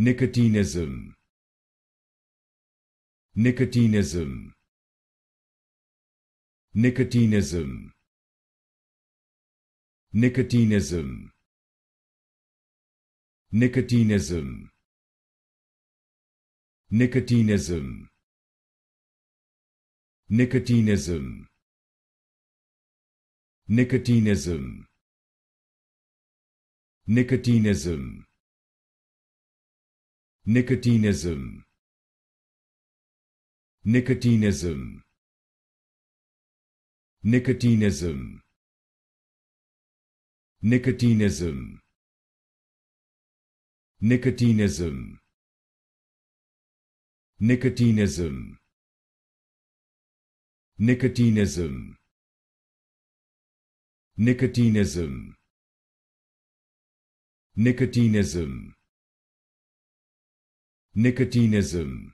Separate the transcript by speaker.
Speaker 1: nicotinism nicotinism nicotinism nicotinism nicotinism nicotinism nicotinism nicotinism nicotinism nicotinism nicotinism nicotinism nicotinism nicotinism nicotinism nicotinism nicotinism nicotinism nicotinism